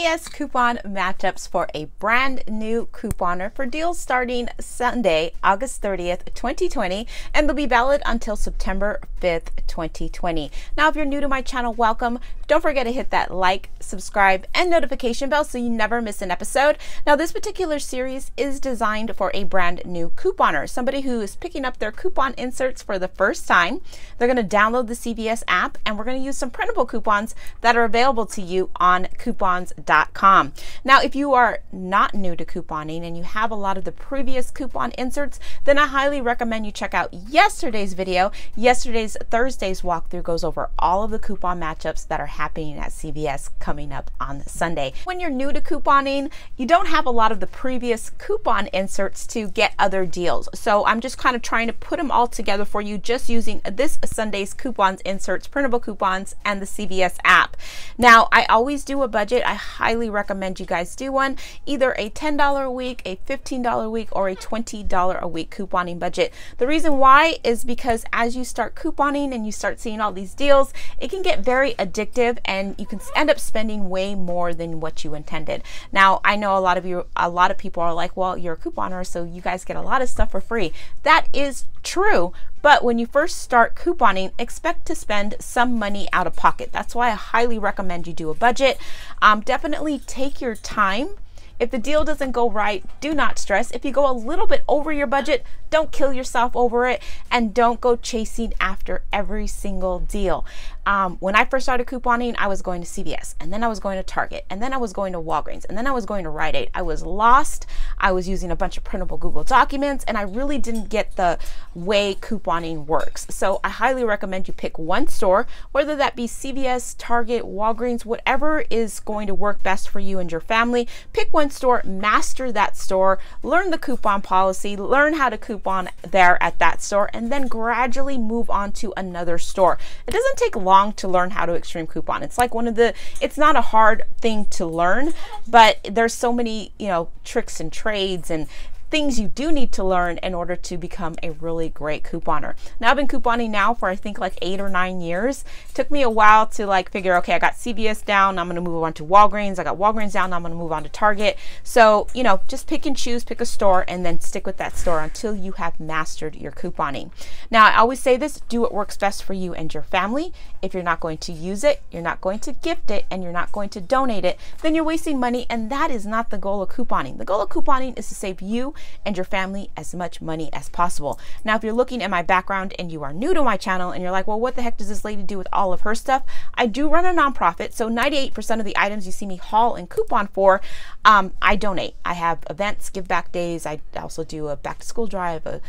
Coupon matchups for a brand new couponer for deals starting Sunday, August 30th, 2020, and they'll be valid until September 5th, 2020. Now, if you're new to my channel, welcome. Don't forget to hit that like, subscribe, and notification bell so you never miss an episode. Now, this particular series is designed for a brand new couponer, somebody who is picking up their coupon inserts for the first time. They're going to download the CVS app, and we're going to use some printable coupons that are available to you on coupons.com. Now, if you are not new to couponing and you have a lot of the previous coupon inserts, then I highly recommend you check out yesterday's video. Yesterday's Thursday's walkthrough goes over all of the coupon matchups that are happening at CVS coming up on Sunday. When you're new to couponing, you don't have a lot of the previous coupon inserts to get other deals. So I'm just kind of trying to put them all together for you just using this Sunday's coupons inserts, printable coupons, and the CVS app. Now, I always do a budget. I highly recommend you guys do one, either a $10 a week, a $15 a week, or a $20 a week couponing budget. The reason why is because as you start couponing and you start seeing all these deals, it can get very addictive and you can end up spending way more than what you intended. Now, I know a lot of you, a lot of people are like, well, you're a couponer, so you guys get a lot of stuff for free. That is true, but when you first start couponing, expect to spend some money out of pocket. That's why I highly recommend you do a budget. Um, definitely take your time. If the deal doesn't go right, do not stress. If you go a little bit over your budget, don't kill yourself over it and don't go chasing after every single deal. Um, when I first started couponing, I was going to CVS and then I was going to Target and then I was going to Walgreens and then I was going to Rite Aid. I was lost. I was using a bunch of printable Google documents and I really didn't get the way couponing works. So I highly recommend you pick one store, whether that be CVS, Target, Walgreens, whatever is going to work best for you and your family. Pick one store, master that store, learn the coupon policy, learn how to coupon there at that store, and then gradually move on to another store. It doesn't take long long to learn how to extreme coupon. It's like one of the, it's not a hard thing to learn, but there's so many, you know, tricks and trades and things you do need to learn in order to become a really great couponer. Now I've been couponing now for I think like eight or nine years. It took me a while to like figure, okay, I got CVS down, I'm gonna move on to Walgreens. I got Walgreens down, I'm gonna move on to Target. So, you know, just pick and choose, pick a store and then stick with that store until you have mastered your couponing. Now I always say this, do what works best for you and your family. If you're not going to use it, you're not going to gift it, and you're not going to donate it, then you're wasting money and that is not the goal of couponing. The goal of couponing is to save you and your family as much money as possible. Now, if you're looking at my background and you are new to my channel and you're like, well, what the heck does this lady do with all of her stuff? I do run a nonprofit, so 98% of the items you see me haul and coupon for, um, I donate. I have events, give back days. I also do a back to school drive, a,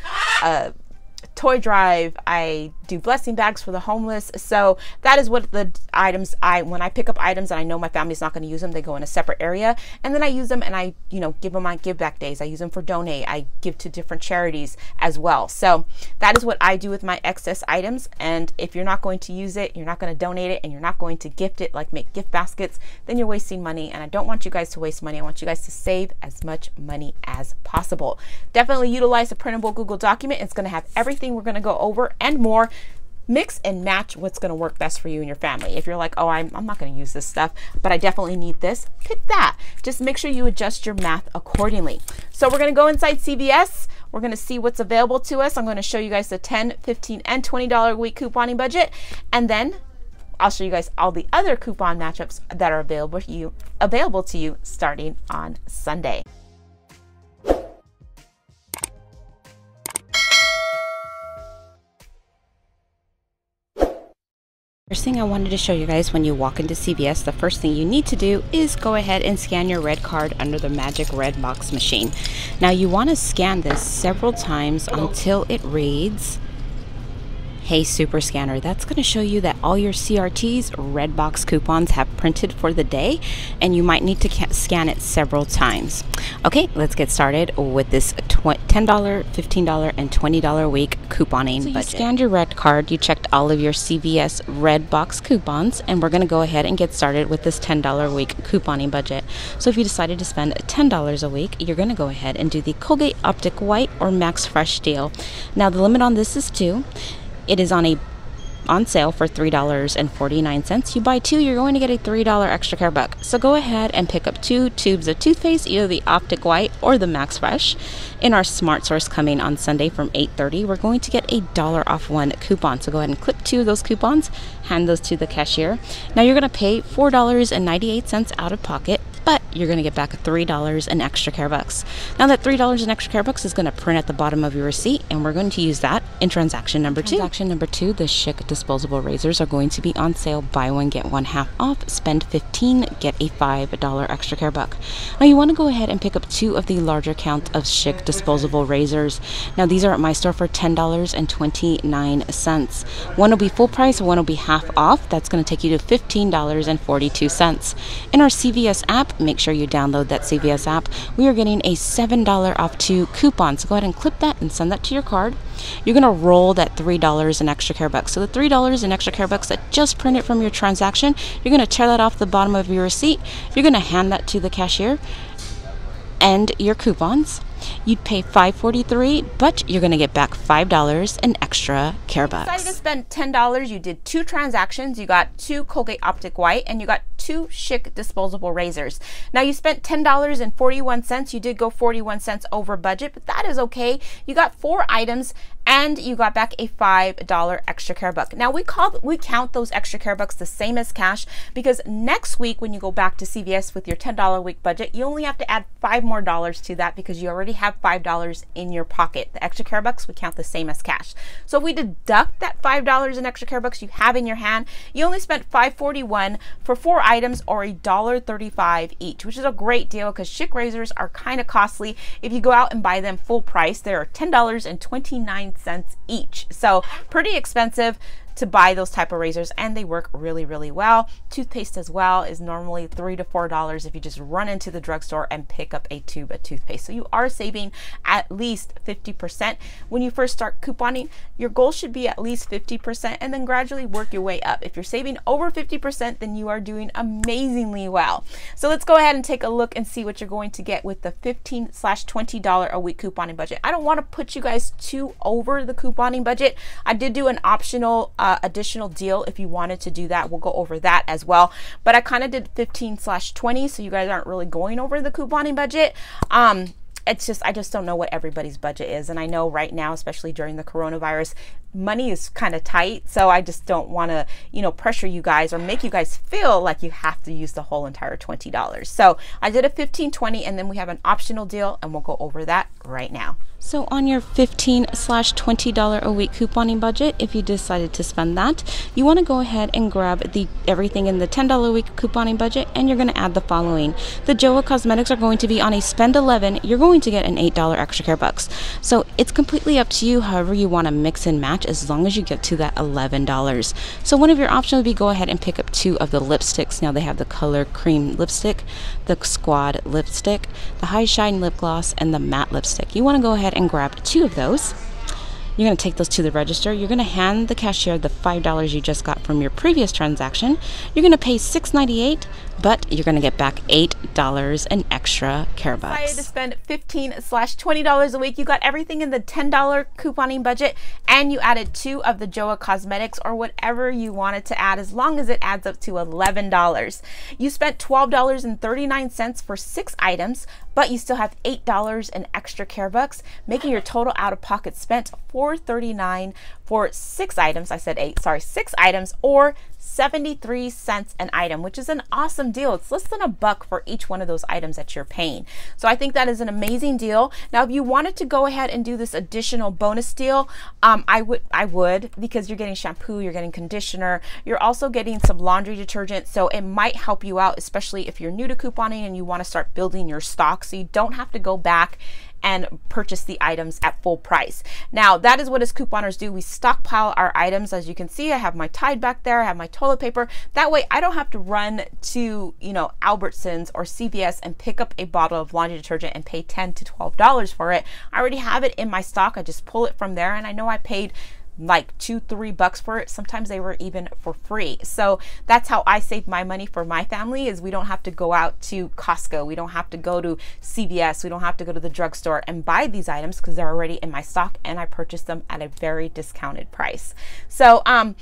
a toy drive. I do blessing bags for the homeless. So that is what the items I when I pick up items and I know my family's not going to use them, they go in a separate area, and then I use them and I you know give them on give back days. I use them for donate. I give to different charities as well. So that is what I do with my excess items. And if you're not going to use it, you're not going to donate it, and you're not going to gift it like make gift baskets, then you're wasting money. And I don't want you guys to waste money. I want you guys to save as much money as possible. Definitely utilize a printable Google document. It's going to have everything we're going to go over and more mix and match what's going to work best for you and your family. If you're like, oh, I'm, I'm not going to use this stuff, but I definitely need this, pick that. Just make sure you adjust your math accordingly. So we're going to go inside CVS. We're going to see what's available to us. I'm going to show you guys the 10, 15, and $20 week couponing budget. And then I'll show you guys all the other coupon matchups that are available to you, available to you starting on Sunday. First thing I wanted to show you guys when you walk into CVS, the first thing you need to do is go ahead and scan your red card under the magic red box machine. Now you want to scan this several times until it reads Hey Super Scanner, that's going to show you that all your CRTs, red box coupons have printed for the day and you might need to scan it several times. Okay, let's get started with this $10, $15, and $20 a week couponing so you budget. scanned your red card, you checked all of your CVS red box coupons, and we're going to go ahead and get started with this $10 a week couponing budget. So if you decided to spend $10 a week, you're going to go ahead and do the Colgate Optic White or Max Fresh deal. Now the limit on this is two. It is on a on sale for $3.49. You buy two, you're going to get a $3 extra care buck. So go ahead and pick up two tubes of toothpaste, either the Optic White or the Max Fresh. In our Smart Source coming on Sunday from 8:30, we're going to get a dollar off one coupon. So go ahead and clip two of those coupons, hand those to the cashier. Now you're going to pay $4.98 out of pocket but you're going to get back $3 in extra care bucks. Now that $3 in extra care bucks is going to print at the bottom of your receipt and we're going to use that in transaction number two. Transaction number two, the Schick disposable razors are going to be on sale, buy one, get one half off, spend 15, get a $5 extra care buck. Now you want to go ahead and pick up two of the larger count of Schick disposable razors. Now these are at my store for $10.29. One will be full price, one will be half off. That's going to take you to $15.42. In our CVS app, make sure you download that CVS app. We are getting a $7 off two coupon. So go ahead and clip that and send that to your card. You're going to roll that $3 in extra care bucks. So the $3 in extra care bucks that just printed from your transaction, you're going to tear that off the bottom of your receipt. You're going to hand that to the cashier and your coupons. You'd pay $5.43, but you're going to get back $5 in extra care bucks. Decided to spend $10. You did two transactions. You got two Colgate Optic White and you got two Schick disposable razors. Now you spent $10.41. You did go 41 cents over budget, but that is okay. You got four items and you got back a $5 extra care buck. Now we call we count those extra care bucks the same as cash because next week when you go back to CVS with your $10 week budget, you only have to add five more dollars to that because you already have $5 in your pocket. The extra care bucks we count the same as cash. So if we deduct that $5 in extra care bucks you have in your hand, you only spent 541 for four items or a dollar 35 each, which is a great deal because Schick razors are kind of costly. If you go out and buy them full price, they're $10.29 each. So pretty expensive to buy those type of razors and they work really really well. Toothpaste as well is normally three to four dollars if you just run into the drugstore and pick up a tube of toothpaste. So you are saving at least 50% when you first start couponing your goal should be at least 50% and then gradually work your way up. If you're saving over 50% then you are doing amazingly well. So let's go ahead and take a look and see what you're going to get with the 15 slash 20 dollar a week couponing budget. I don't want to put you guys too over the couponing budget. I did do an optional uh, additional deal if you wanted to do that. We'll go over that as well. But I kind of did 15 slash 20, so you guys aren't really going over the couponing budget. Um, it's just I just don't know what everybody's budget is and I know right now especially during the coronavirus money is kind of tight so I just don't want to you know pressure you guys or make you guys feel like you have to use the whole entire $20 so I did a 15 20 and then we have an optional deal and we'll go over that right now so on your 15 slash $20 a week couponing budget, if you decided to spend that, you want to go ahead and grab the everything in the $10 a week couponing budget and you're going to add the following. The JOAH Cosmetics are going to be on a spend 11, you're going to get an $8 extra care bucks. So it's completely up to you however you want to mix and match as long as you get to that $11. So one of your options would be go ahead and pick up two of the lipsticks. Now they have the color cream lipstick, the squad lipstick, the high shine lip gloss, and the matte lipstick. You want to go ahead and grab two of those. You're going to take those to the register. You're going to hand the cashier the $5 you just got from your previous transaction. You're going to pay $6.98 but you're going to get back $8 in extra care bucks. Decided to spend 15 slash $20 a week. You got everything in the $10 couponing budget and you added two of the JOAH Cosmetics or whatever you wanted to add as long as it adds up to $11. You spent $12.39 for six items, but you still have $8 in extra care bucks, making your total out of pocket spent $4.39 for six items. I said eight, sorry, six items or 73 cents an item, which is an awesome deal. It's less than a buck for each one of those items that you're paying. So I think that is an amazing deal. Now, if you wanted to go ahead and do this additional bonus deal, um, I would, I would, because you're getting shampoo, you're getting conditioner, you're also getting some laundry detergent. So it might help you out, especially if you're new to couponing and you want to start building your stock so you don't have to go back and purchase the items at full price. Now, that is what as couponers do. We stockpile our items. As you can see, I have my Tide back there. I have my toilet paper. That way, I don't have to run to, you know, Albertsons or CVS and pick up a bottle of laundry detergent and pay 10 to $12 for it. I already have it in my stock. I just pull it from there and I know I paid like two, three bucks for it. Sometimes they were even for free. So that's how I save my money for my family is we don't have to go out to Costco. We don't have to go to CVS. We don't have to go to the drugstore and buy these items because they're already in my stock and I purchased them at a very discounted price. So, um,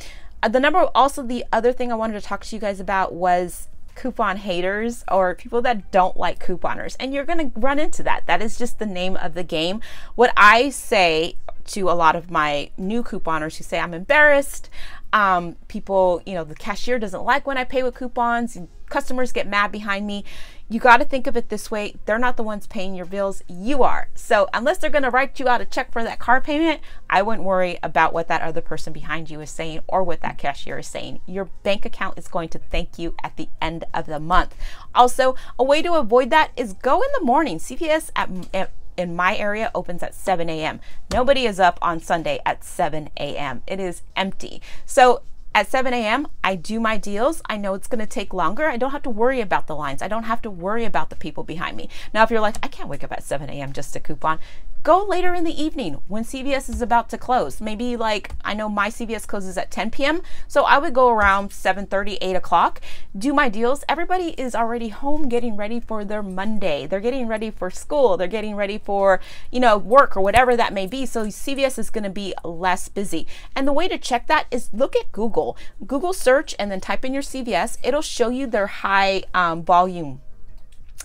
the number also the other thing I wanted to talk to you guys about was coupon haters or people that don't like couponers. And you're going to run into that. That is just the name of the game. What I say to a lot of my new couponers who say I'm embarrassed, um, people, you know, the cashier doesn't like when I pay with coupons, customers get mad behind me you got to think of it this way they're not the ones paying your bills you are so unless they're going to write you out a check for that car payment i wouldn't worry about what that other person behind you is saying or what that cashier is saying your bank account is going to thank you at the end of the month also a way to avoid that is go in the morning cvs at, at in my area opens at 7 a.m. Nobody is up on Sunday at 7 a.m. It is empty. So at 7 a.m., I do my deals. I know it's going to take longer. I don't have to worry about the lines. I don't have to worry about the people behind me. Now, if you're like, I can't wake up at 7 a.m. just to coupon, go later in the evening when CVS is about to close. Maybe like I know my CVS closes at 10 p.m. So I would go around 7:30, 8 o'clock, do my deals. Everybody is already home getting ready for their Monday. They're getting ready for school. They're getting ready for, you know, work or whatever that may be. So CVS is going to be less busy. And the way to check that is look at Google. Google search and then type in your CVS. It'll show you their high um, volume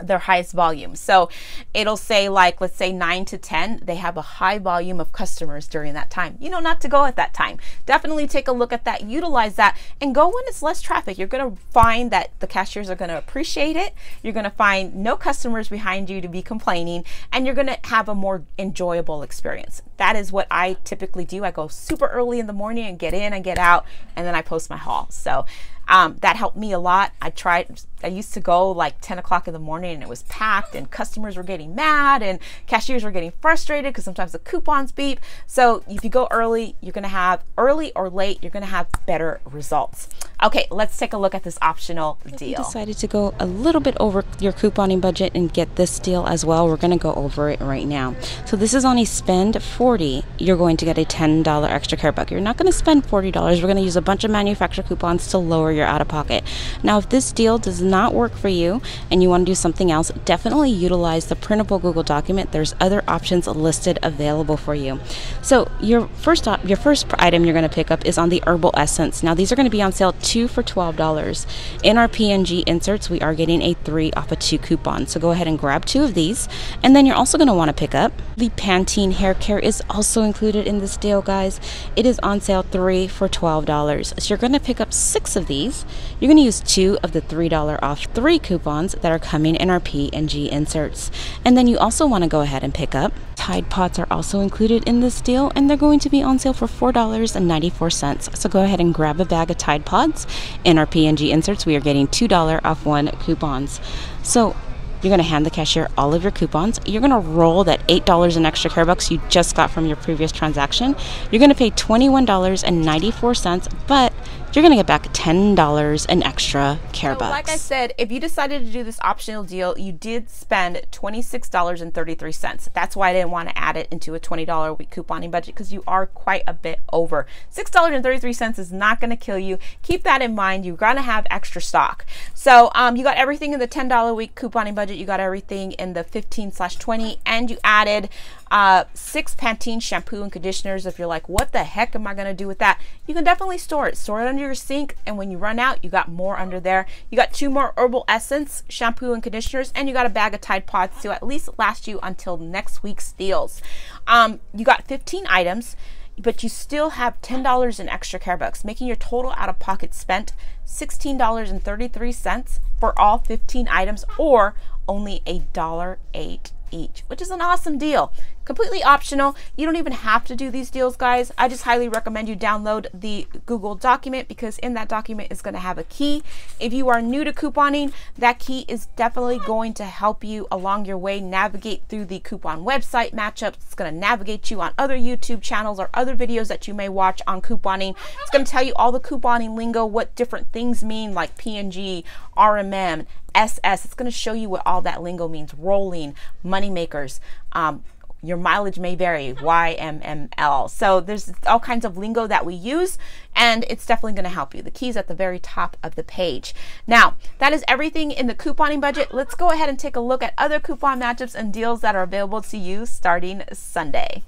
their highest volume. So it'll say like let's say 9 to 10, they have a high volume of customers during that time. You know not to go at that time. Definitely take a look at that, utilize that and go when it's less traffic. You're to find that the cashiers are going to appreciate it. You're to find no customers behind you to be complaining and you're to have a more enjoyable experience. That is what I typically do. I go super early in the morning and get in and get out and then I post my haul. So um, that helped me a lot. I tried, I used to go like 10 o'clock in the morning and it was packed and customers were getting mad and cashiers were getting frustrated because sometimes the coupons beep. So if you go early, you're going to have early or late, you're going to have better results. Okay, let's take a look at this optional deal. You decided to go a little bit over your couponing budget and get this deal as well. We're going to go over it right now. So this is on a spend 40. You're going to get a $10 extra care buck. You're not going to spend $40. We're going to use a bunch of manufacturer coupons to lower your out of pocket. Now, if this deal does not work for you and you want to do something else, definitely utilize the printable Google document. There's other options listed available for you. So your first op- your first item you're going to pick up is on the herbal essence. Now, these are going to be on sale two for $12. In our P&G inserts, we are getting a three off a two coupon. So go ahead and grab two of these. And then you're also going to want to pick up the Pantene hair care is also included in this deal, guys. It is on sale three for $12. So you're going to pick up six of these you're going to use two of the $3 off three coupons that are coming in our P&G inserts. And then you also want to go ahead and pick up Tide Pods are also included in this deal and they're going to be on sale for $4.94. So go ahead and grab a bag of Tide Pods. In our P&G inserts, we are getting $2 off one coupons. So you're going to hand the cashier all of your coupons. You're going to roll that $8 in extra care bucks you just got from your previous transaction. You're going to pay $21.94, but you're going to get back $10 in extra care so, bucks. Like I said, if you decided to do this optional deal, you did spend $26.33. That's why I didn't want to add it into a $20 a week couponing budget because you are quite a bit over. $6.33 is not going to kill you. Keep that in mind. You're going to have extra stock. So um, you got everything in the $10 a week couponing budget. You got everything in the 15 slash 20 and you added uh, six Pantene shampoo and conditioners. If you're like, what the heck am I going to do with that? You can definitely store it. Store it under your sink. And when you run out, you got more under there. You got two more herbal essence shampoo and conditioners. And you got a bag of Tide Pods to at least last you until next week's deals. Um, you got 15 items but you still have $10 in extra care bucks, making your total out of pocket spent $16.33 for all 15 items or only a dollar eight each, which is an awesome deal completely optional. You don't even have to do these deals, guys. I just highly recommend you download the Google document because in that document is going to have a key. If you are new to couponing, that key is definitely going to help you along your way navigate through the coupon website matchups. It's going to navigate you on other YouTube channels or other videos that you may watch on couponing. It's going to tell you all the couponing lingo, what different things mean like P&G, RMM, SS. It's going to show you what all that lingo means. Rolling, money makers, um, your mileage may vary, YMMV. So there's all kinds of lingo that we use, and it's definitely going to help you. The key's at the very top of the page. Now, that is everything in the couponing budget. Let's go ahead and take a look at other coupon matchups and deals that are available to you starting Sunday.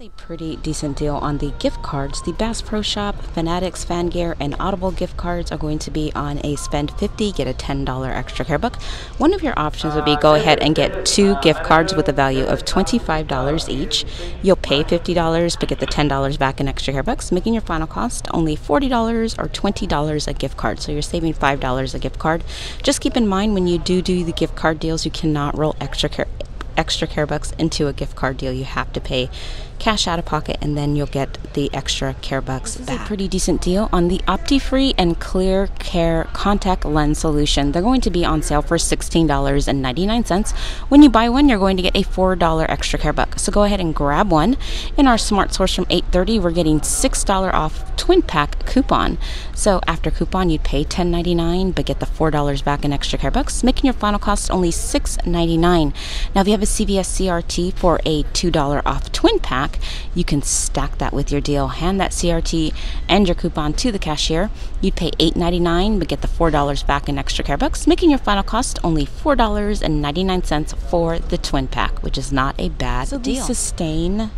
A pretty decent deal on the gift cards. The Bass Pro Shop, Fanatics, Fangear, and Audible gift cards are going to be on a spend 50, get a $10 extra care book. One of your options would be go ahead and get two gift cards with a value of $25 each. You'll pay $50 but get the $10 back in extra care books, making your final cost only $40 or $20 a gift card. So you're saving $5 a gift card. Just keep in mind when you do do the gift card deals, you cannot roll extra care extra care bucks into a gift card deal. You have to pay cash out of pocket and then you'll get the extra care bucks this back. a pretty decent deal on the OptiFree and Clear Care contact lens solution. They're going to be on sale for $16.99. When you buy one, you're going to get a $4 extra care buck. So go ahead and grab one. In our Smart Source from 830, we're getting $6 off twin pack coupon. So after coupon, you'd pay $10.99 but get the $4 back in extra care bucks, making your final cost only $6.99. Now, if you have a CVS CRT for a $2 off twin pack. You can stack that with your deal, hand that CRT and your coupon to the cashier. You'd pay $8.99 but get the $4 back in extra care bucks, making your final cost only $4.99 for the twin pack, which is not a bad so deal. Systane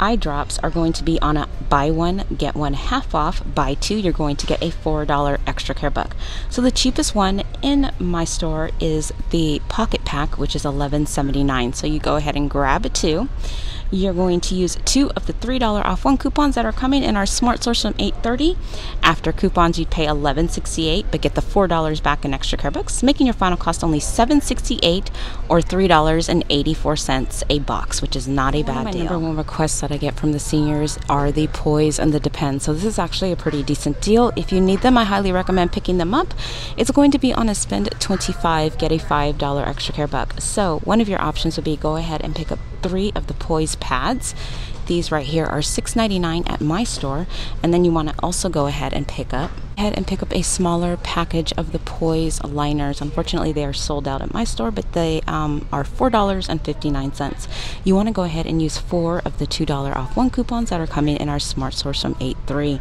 eye drops are going to be on a buy one get one half off buy two you're going to get a four dollar extra care buck so the cheapest one in my store is the pocket pack which is 11.79 so you go ahead and grab two you're going to use two of the $3 off one coupons that are coming in our Smart Source from 830. After coupons, you'd pay $11.68 but get the $4 back in extra care books, making your final cost only $7.68 or $3.84 a box, which is not a one bad my deal. number one requests that I get from the seniors are the Poise and the Depend. So this is actually a pretty decent deal. If you need them, I highly recommend picking them up. It's going to be on a spend 25, get a $5 extra care buck. So one of your options would be go ahead and pick up three of the Poise pads. These right here are $6.99 at my store, and then you want to also go ahead and pick up ahead and pick up a smaller package of the Poise liners. Unfortunately, they are sold out at my store, but they um, are $4.59. You want to go ahead and use four of the $2 off one coupons that are coming in our Smart Source from 8.3.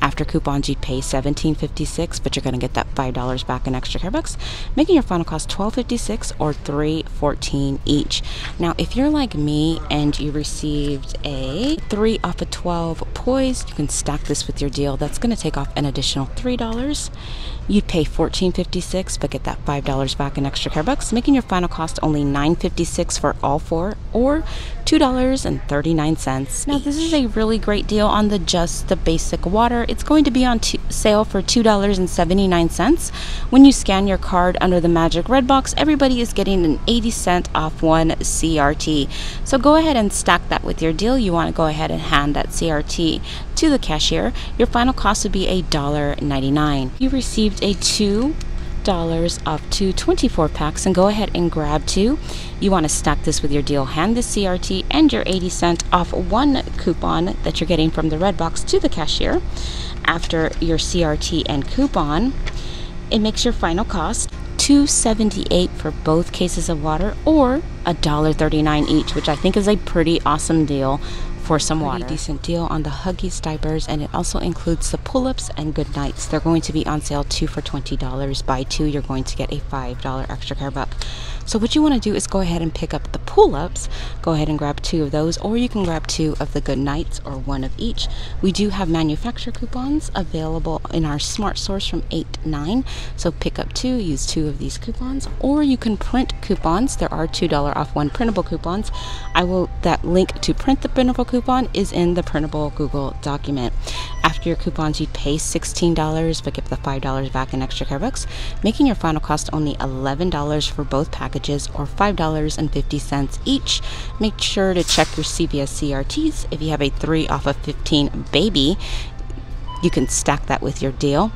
After coupons, you'd pay $17.56, but you're going to get that $5 back in extra care bucks, making your final cost $12.56 or $3.14 each. Now, if you're like me and you received a 3 off of 12 Poise, you can stack this with your deal. That's going to take off an additional $3. You'd pay $14.56 but get that $5 back in extra care bucks, making your final cost only $9.56 for all four or $2.39. Now, this is a really great deal on the just the basic water. It's going to be on sale for $2.79. When you scan your card under the Magic Red Box, everybody is getting an 80 cent off one CRT. So go ahead and stack that with your deal. You want to go ahead and hand that CRT to the cashier. Your final cost would be $1.99. You received a two dollars off two 24 packs and go ahead and grab two. You want to stack this with your deal. Hand the CRT and your 80 cent off one coupon that you're getting from the red box to the cashier. After your CRT and coupon, it makes your final cost 278 for both cases of water or $1.39 each, which I think is a pretty awesome deal for some water. decent deal on the Huggies diapers, and it also includes the pull-ups and GoodNites. They're going to be on sale two for $20. Buy two, you're going to get a $5 extra care buck. So what you want to do is go ahead and pick up the pull-ups. Go ahead and grab two of those, or you can grab two of the GoodNites or one of each. We do have manufacturer coupons available in our smart source from 8 9. So pick up two, use two of these coupons, or you can print coupons. There are $2 off one printable coupons. I will that link to print the printable coupon is in the printable Google document. After your coupons, you'd pay $16 but get the $5 back in extra care books, making your final cost only $11 for both packages or $5.50 each. Make sure to check your CVS CRTs. If you have a 3 off of 15 baby, you can stack that with your deal.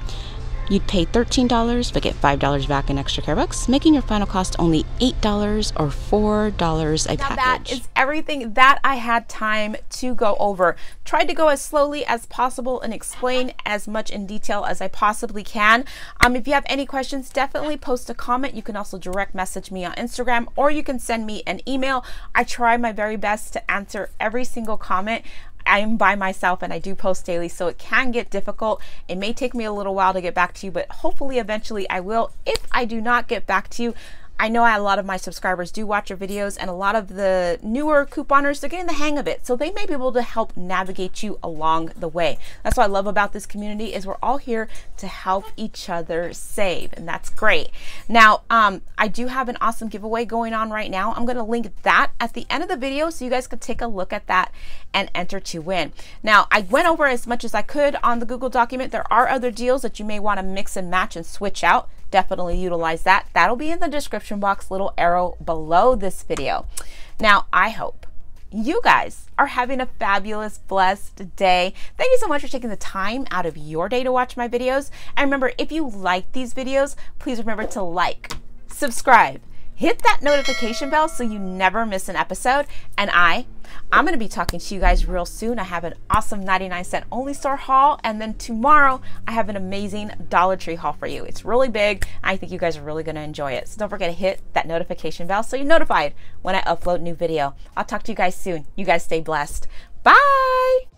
You'd pay $13 but get $5 back in extra care bucks, making your final cost only $8 or $4 a now package. That is everything that I had time to go over. Tried to go as slowly as possible and explain as much in detail as I possibly can. Um, if you have any questions, definitely post a comment. You can also direct message me on Instagram or you can send me an email. I try my very best to answer every single comment. I am by myself and I do post daily, so it can get difficult. It may take me a little while to get back to you, but hopefully eventually I will. If I do not get back to you, I know a lot of my subscribers do watch your videos, and a lot of the newer couponers, they're getting the hang of it. So they may be able to help navigate you along the way. That's what I love about this community is we're all here to help each other save, and that's great. Now, um, I do have an awesome giveaway going on right now. I'm going to link that at the end of the video so you guys can take a look at that and enter to win. Now, I went over as much as I could on the Google document. There are other deals that you may want to mix and match and switch out definitely utilize that. That'll be in the description box, little arrow below this video. Now, I hope you guys are having a fabulous, blessed day. Thank you so much for taking the time out of your day to watch my videos. And remember, if you like these videos, please remember to like, subscribe, hit that notification bell so you never miss an episode. And I, I'm going to be talking to you guys real soon. I have an awesome 99 cent only store haul. And then tomorrow I have an amazing Dollar Tree haul for you. It's really big. I think you guys are really going to enjoy it. So don't forget to hit that notification bell so you're notified when I upload new video. I'll talk to you guys soon. You guys stay blessed. Bye.